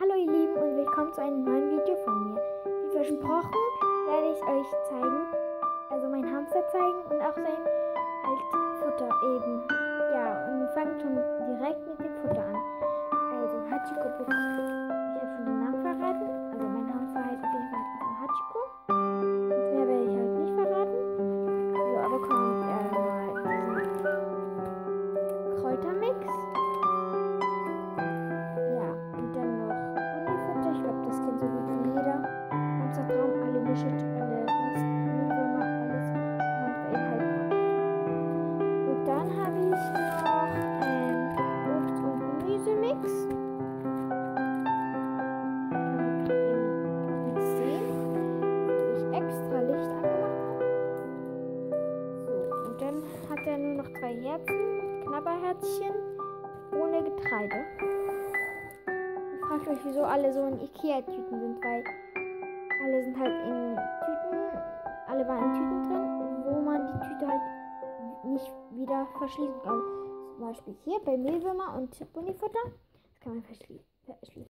Hallo ihr Lieben und willkommen zu einem neuen Video von mir. Wie versprochen werde ich euch zeigen, also mein Hamster zeigen und auch sein halt Futter eben. Ja, und wir fangen schon direkt mit dem Futter an. Also Hachiko Ich glaube, das kennt so gut wie jeder. Unser Traum, alle Mischet, alle Kaminwürmer, alles, halt braucht. Und dann habe ich noch ähm, Obst- und Gemüsemix. Und hat er nur noch zwei Herzen, Knabberherzchen, ohne Getreide. Fragt euch, wieso alle so in Ikea-Tüten sind, weil alle sind halt in Tüten, alle waren in Tüten drin, wo man die Tüte halt nicht wieder verschließen kann. Zum Beispiel hier bei Mehlwürmer und Bunnyfutter. Das kann man verschlie verschließen.